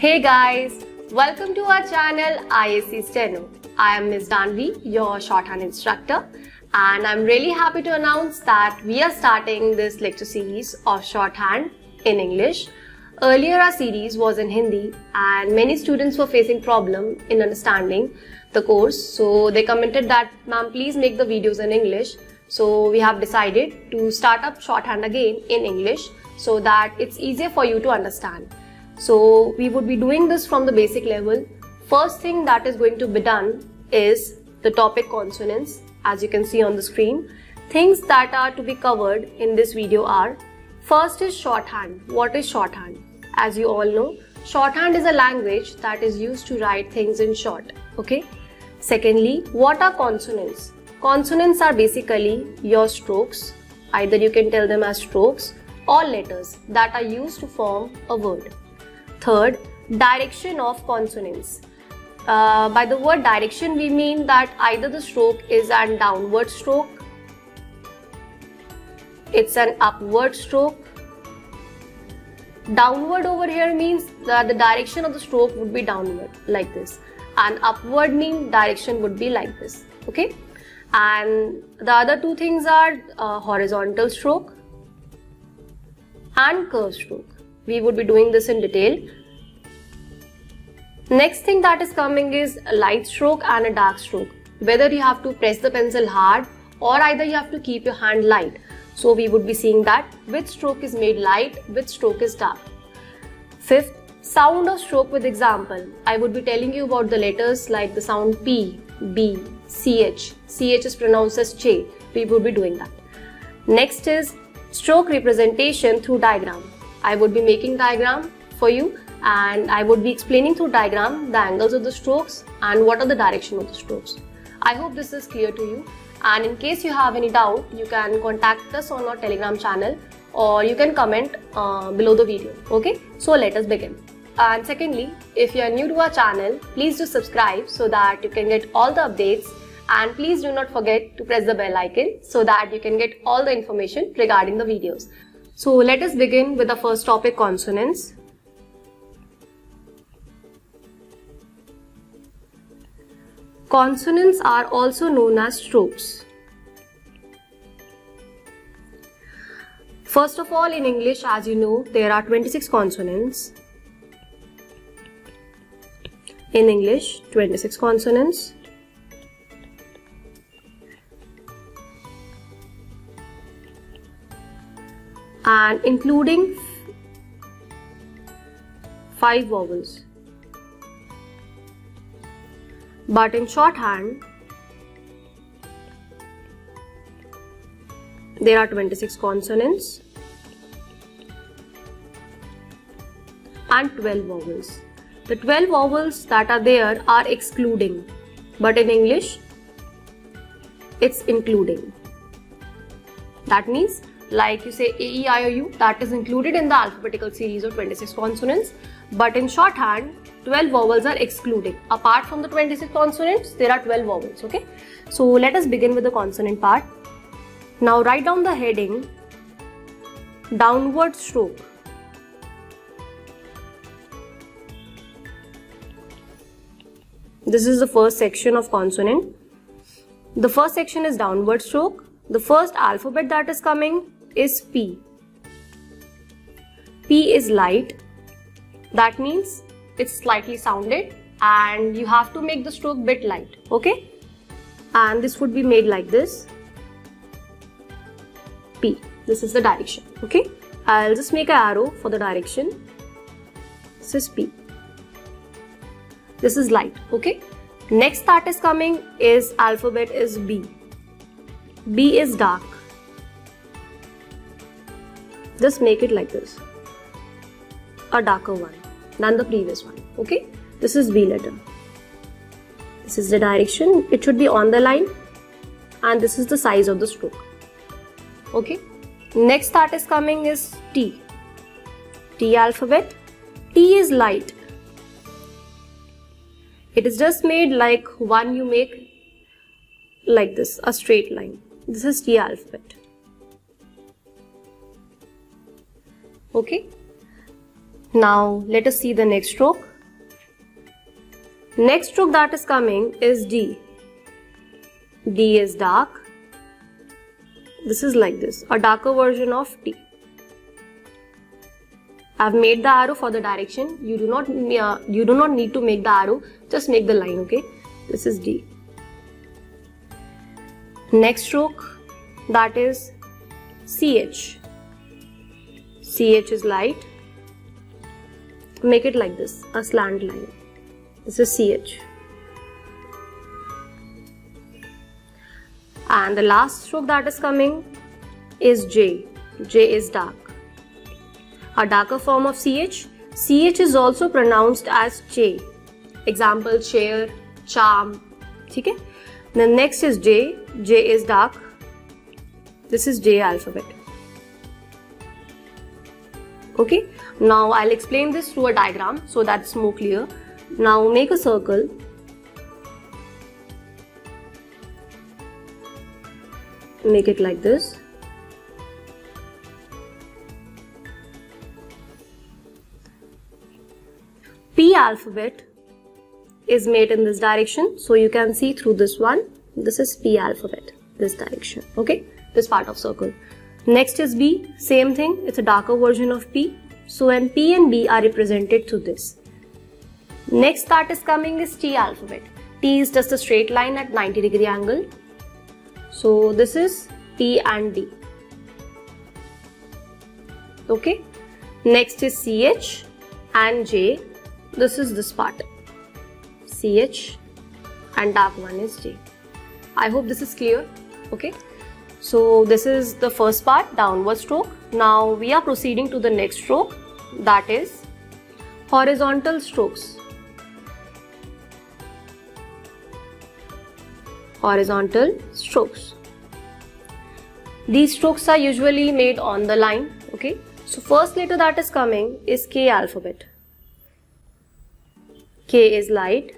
Hey guys, welcome to our channel ISC Steno. I am Ms. Janvi, your shorthand instructor, and I'm really happy to announce that we are starting this lecture series of shorthand in English. Earlier our series was in Hindi and many students were facing problem in understanding the course. So they commented that ma'am please make the videos in English. So we have decided to start up shorthand again in English so that it's easier for you to understand. So we would be doing this from the basic level. First thing that is going to be done is the topic consonants as you can see on the screen. Things that are to be covered in this video are First is shorthand. What is shorthand? As you all know, shorthand is a language that is used to write things in short. Okay. Secondly, what are consonants? Consonants are basically your strokes. Either you can tell them as strokes or letters that are used to form a word. Third, direction of consonants. Uh, by the word direction, we mean that either the stroke is an downward stroke, it's an upward stroke. Downward over here means that the direction of the stroke would be downward like this and upward mean direction would be like this okay and the other two things are uh, horizontal stroke and curve stroke we would be doing this in detail next thing that is coming is a light stroke and a dark stroke whether you have to press the pencil hard or either you have to keep your hand light so we would be seeing that which stroke is made light which stroke is dark fifth Sound of stroke with example. I would be telling you about the letters like the sound P, B, CH. CH is pronounced as Che. We would be doing that. Next is stroke representation through diagram. I would be making diagram for you and I would be explaining through diagram the angles of the strokes and what are the direction of the strokes. I hope this is clear to you. And in case you have any doubt you can contact us on our telegram channel or you can comment uh, below the video. Okay? So let us begin. And secondly, if you are new to our channel, please do subscribe so that you can get all the updates. And please do not forget to press the bell icon so that you can get all the information regarding the videos. So let us begin with the first topic consonants. Consonants are also known as strokes. First of all, in English, as you know, there are 26 consonants in English 26 consonants and including 5 vowels but in shorthand there are 26 consonants and 12 vowels the 12 vowels that are there are excluding, but in English, it's including. That means, like you say A, E, I, O, U, that is included in the alphabetical series of 26 consonants, but in shorthand, 12 vowels are excluding. Apart from the 26 consonants, there are 12 vowels, okay? So let us begin with the consonant part. Now write down the heading, downward stroke. This is the first section of consonant. The first section is downward stroke. The first alphabet that is coming is P. P is light. That means it's slightly sounded and you have to make the stroke bit light. Okay? And this would be made like this. P. This is the direction. Okay? I'll just make an arrow for the direction. This is P this is light okay next that is coming is alphabet is b b is dark just make it like this. A darker one than the previous one okay? This is b letter. This is the direction. It should be on the line. And this is the size of the stroke okay? Next that is coming is t. T alphabet. T is light. It is just made like one you make like this, a straight line. This is T alphabet. Okay. Now let us see the next stroke. Next stroke that is coming is D. D is dark. This is like this, a darker version of T. I've made the arrow for the direction. You do not uh, you do not need to make the arrow. Just make the line. Okay. This is D. Next stroke that is CH. CH is light. Make it like this, a slant line. This is CH. And the last stroke that is coming is J. J is dark. A darker form of CH. CH is also pronounced as J. Example chair, charm. Okay? The next is J. J is dark. This is J alphabet. Okay, now I'll explain this through a diagram so that's more clear. Now make a circle. Make it like this. P alphabet is made in this direction so you can see through this one this is P alphabet this direction okay this part of circle next is B same thing it's a darker version of P. So when P and B are represented through this. Next that is coming is T alphabet. T is just a straight line at 90 degree angle. So this is P and D. Okay? Next is CH and J. This is this part. CH and dark one is J. I hope this is clear. Okay. So this is the first part downward stroke. Now we are proceeding to the next stroke that is horizontal strokes. Horizontal strokes. These strokes are usually made on the line. Okay. So first letter that is coming is K alphabet. K is light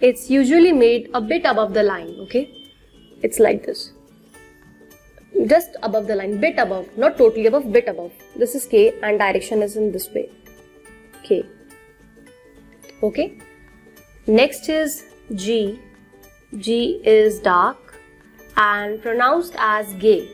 it's usually made a bit above the line okay it's like this. Just above the line bit above not totally above bit above. This is k and direction is in this way. K. Okay? Next is g. G is dark and pronounced as gay.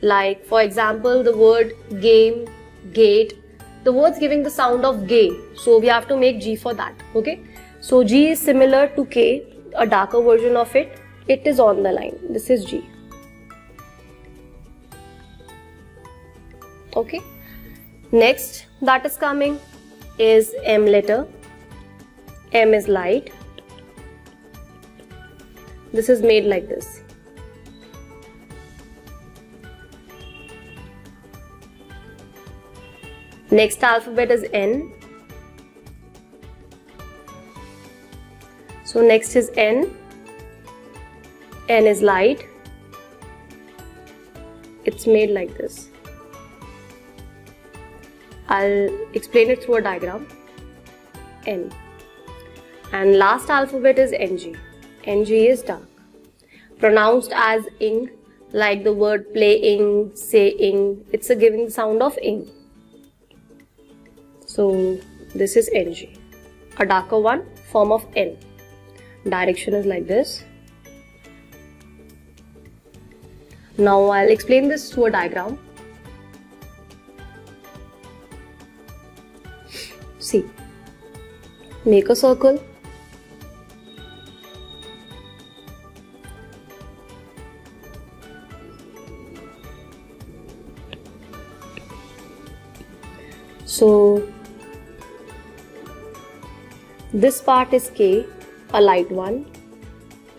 Like for example the word game gate. The words giving the sound of gay. So we have to make g for that. Okay? So G is similar to K, a darker version of it. It is on the line. This is G. Okay. Next that is coming is M letter. M is light. This is made like this. Next alphabet is N. So next is N. N is light. It's made like this. I'll explain it through a diagram. N. And last alphabet is NG. NG is dark. Pronounced as ing, like the word playing, saying. It's a giving sound of ing. So this is NG. A darker one, form of N direction is like this. Now I'll explain this through a diagram. See, make a circle. So this part is K a light one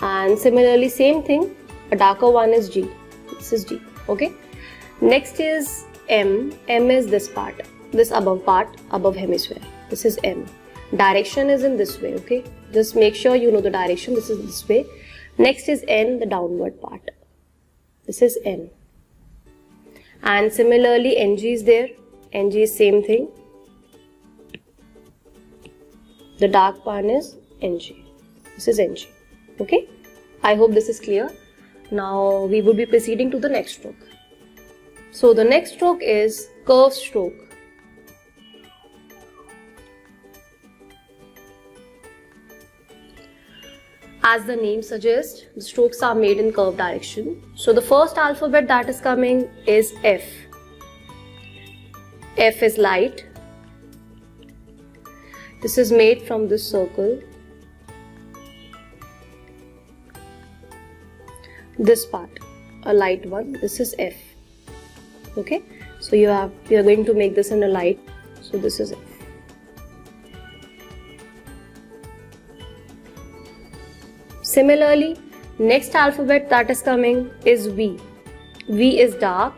and similarly same thing a darker one is G this is G okay? Next is M. M is this part. This above part above hemisphere. This is M. Direction is in this way okay? Just make sure you know the direction. This is this way. Next is N the downward part. This is N. And similarly NG is there. NG is same thing. The dark part is NG this is NG. Okay. I hope this is clear. Now we would be proceeding to the next stroke. So the next stroke is curve stroke. As the name suggests, the strokes are made in curve direction. So the first alphabet that is coming is F. F is light. This is made from this circle This part, a light one, this is F. Okay, so you have you are going to make this in a light. So this is F. Similarly, next alphabet that is coming is V. V is dark.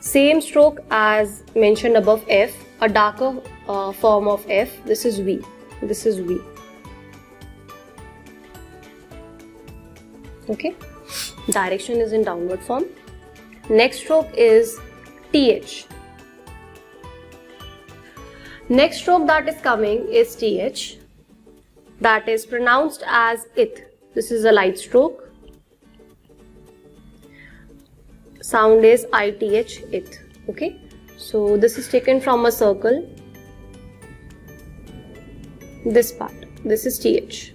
Same stroke as mentioned above F, a darker uh, form of F. This is V. This is V. Okay. Direction is in downward form. Next stroke is TH. Next stroke that is coming is TH that is pronounced as it. This is a light stroke. Sound is ITH, it. Okay. So this is taken from a circle. This part. This is TH.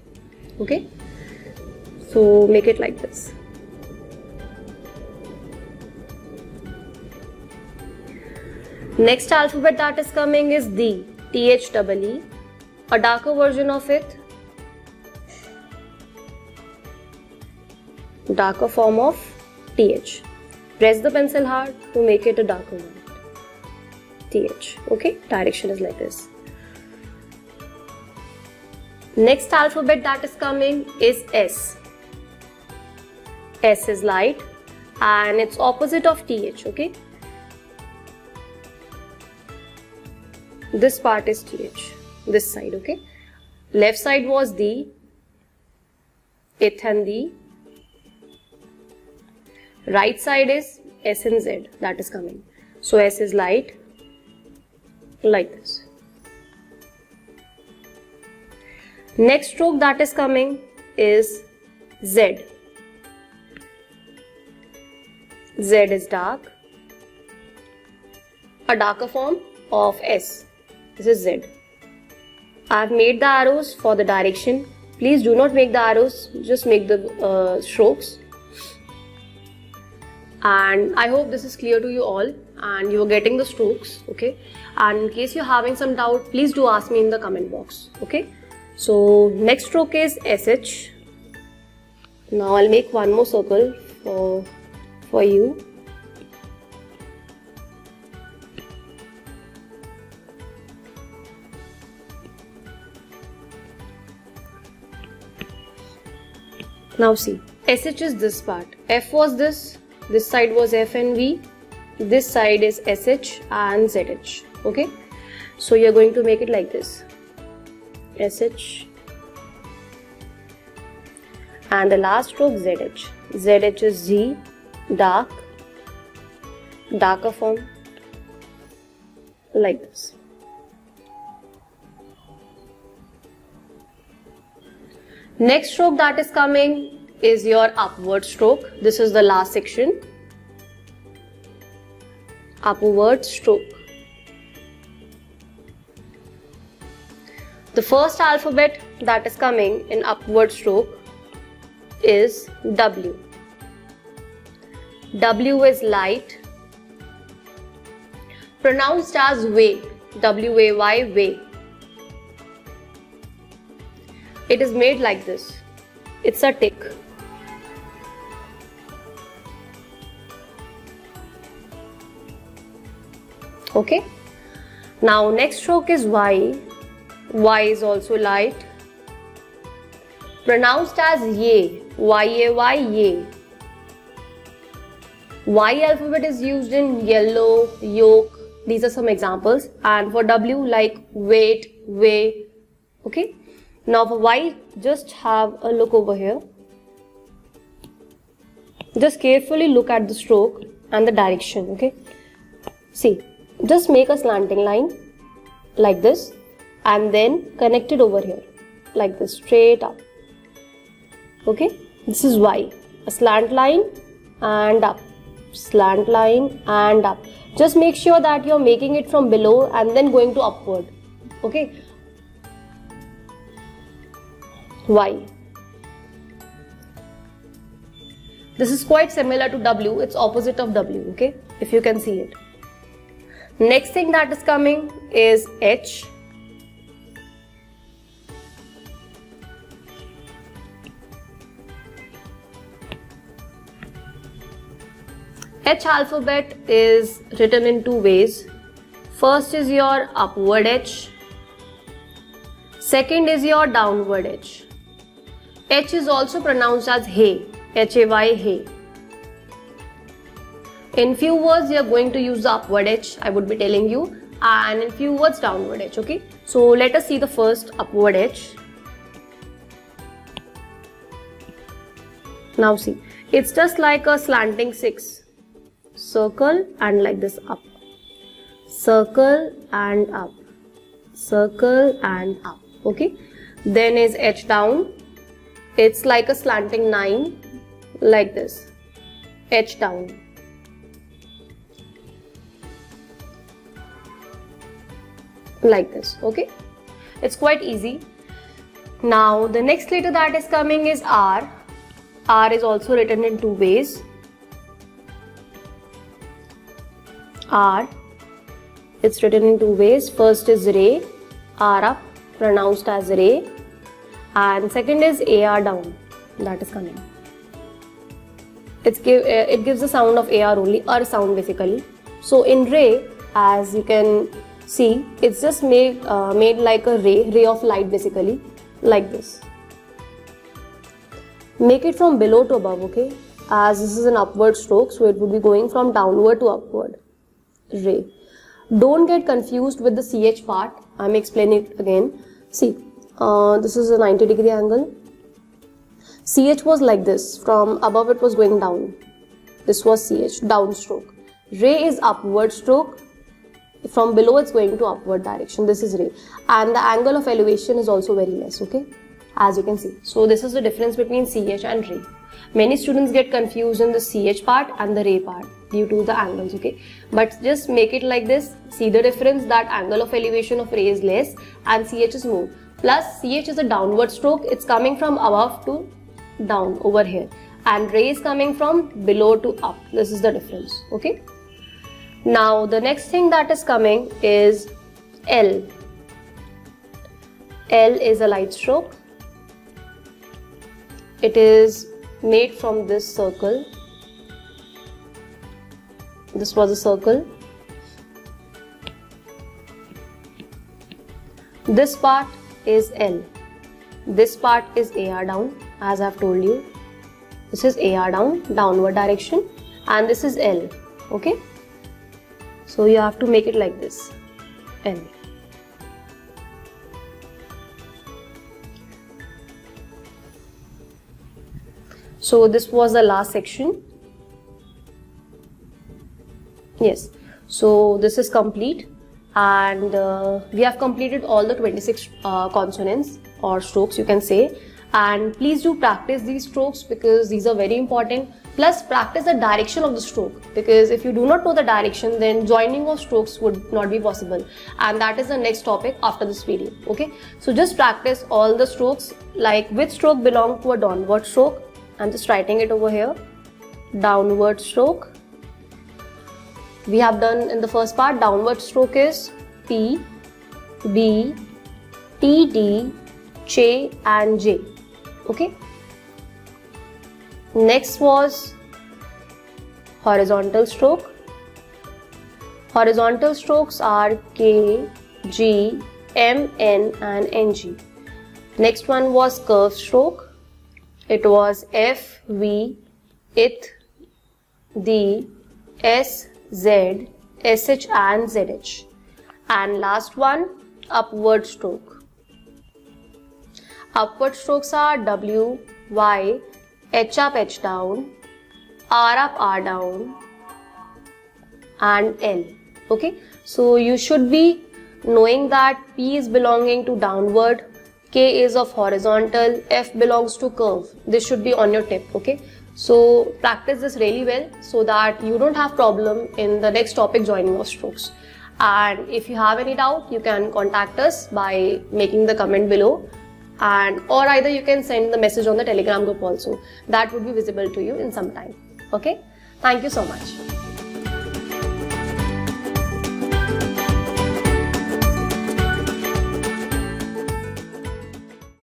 Okay. So make it like this. Next alphabet that is coming is D, T-H-E-E, a darker version of it darker form of TH. Press the pencil hard to make it a darker one. TH. Okay, direction is like this. Next alphabet that is coming is S. S is light and it's opposite of TH. Okay. This part is TH. This side. Okay. Left side was the, it and the right side is S and Z that is coming. So S is light like this. Next stroke that is coming is Z. Z is dark. A darker form of S. This is Z. I have made the arrows for the direction. Please do not make the arrows, just make the uh, strokes. And I hope this is clear to you all and you are getting the strokes okay? And in case you're having some doubt please do ask me in the comment box okay? So next stroke is SH now I'll make one more circle for for you now see. SH is this part. F was this. This side was F and V. This side is SH and ZH okay? So you're going to make it like this. SH and the last stroke ZH ZH is Z dark. Darker form like this next stroke that is coming is your upward stroke. This is the last section. Upward stroke. The first alphabet that is coming in upward stroke is W. W is light, pronounced as way, W-A-Y, way. It is made like this. It's a tick. okay. Now next stroke is Y. Y is also light. Pronounced as ye Y-A-Y ye Y alphabet is used in yellow, yolk, these are some examples. And for W like weight, way, okay. Now for Y just have a look over here. Just carefully look at the stroke and the direction, okay. See, just make a slanting line like this and then connect it over here like this straight up okay this is y a slant line and up slant line and up just make sure that you're making it from below and then going to upward okay y This is quite similar to W, it's opposite of W, okay? If you can see it. Next thing that is coming is H. H alphabet is written in two ways. First is your upward H. Second is your downward H. H is also pronounced as Hey, H-A-Y, Hey. In few words, you are going to use the upward H, I would be telling you, and in few words, downward H, okay? So let us see the first upward H. Now see, it's just like a slanting 6 circle and like this up circle and up circle and up okay then is h down it's like a slanting 9 like this. Edge down. Like this okay? It's quite easy. Now the next letter that is coming is r. R is also written in two ways. R. It's written in two ways. First is Ray, R up, pronounced as Ray. And second is AR down, that is coming. It's give, uh, it gives the sound of AR only, R sound basically. So in Ray, as you can see, it's just made, uh, made like a ray, ray of light basically, like this. Make it from below to above, okay? As this is an upward stroke, so it would be going from downward to upward ray. Don't get confused with the CH part. I'm explaining it again. See, uh, this is a 90 degree angle. CH was like this. From above it was going down. This was CH, downstroke. Ray is upward stroke. From below it's going to upward direction. This is ray. And the angle of elevation is also very less, okay? As you can see. So this is the difference between CH and ray. Many students get confused in the CH part and the ray part due to the angles okay but just make it like this see the difference that angle of elevation of ray is less and ch is more plus ch is a downward stroke. It's coming from above to down over here. And ray is coming from below to up. This is the difference okay? Now the next thing that is coming is l. L is a light stroke. It is made from this circle. This was a circle. This part is L. This part is AR down as I've told you. This is AR down downward direction and this is L okay? So you have to make it like this L. So this was the last section. Yes. So this is complete and uh, we have completed all the 26 uh, consonants or strokes you can say. And please do practice these strokes because these are very important. Plus practice the direction of the stroke because if you do not know the direction then joining of strokes would not be possible. And that is the next topic after this video okay? So just practice all the strokes. Like which stroke belong to a downward stroke? I'm just writing it over here. Downward stroke we have done in the first part downward stroke is P, B, T, D, J and J. Okay. Next was horizontal stroke. Horizontal strokes are K, G, M, N and NG. Next one was curve stroke. It was F, V, it, D, S, Z, SH and ZH. And last one, upward stroke. Upward strokes are W, Y, H up, H down, R up, R down, and L. Okay, so you should be knowing that P is belonging to downward, K is of horizontal, F belongs to curve. This should be on your tip. Okay, so practice this really well so that you don't have problem in the next topic joining of strokes. And if you have any doubt, you can contact us by making the comment below. And or either you can send the message on the telegram group also. That would be visible to you in some time. Okay? Thank you so much